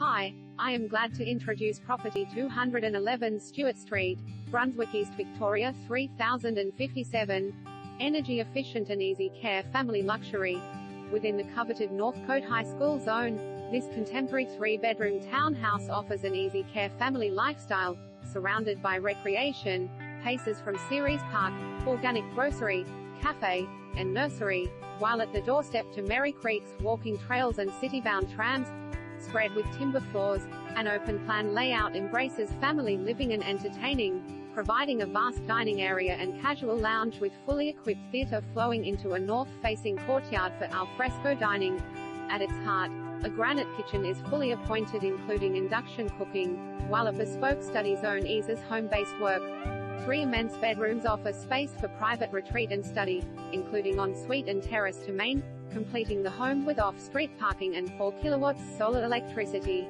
Hi, I am glad to introduce property 211 Stewart Street, Brunswick East Victoria 3057. Energy efficient and easy care family luxury. Within the coveted Northcote High School zone, this contemporary three-bedroom townhouse offers an easy care family lifestyle, surrounded by recreation, paces from Ceres Park, organic grocery, cafe, and nursery, while at the doorstep to Merri Creek's walking trails and city-bound trams, spread with timber floors, an open plan layout embraces family living and entertaining, providing a vast dining area and casual lounge with fully equipped theater flowing into a north-facing courtyard for alfresco dining. At its heart, a granite kitchen is fully appointed including induction cooking, while a bespoke study zone eases home-based work. Three immense bedrooms offer space for private retreat and study, including ensuite and terrace to main, completing the home with off-street parking and 4 kilowatts solar electricity.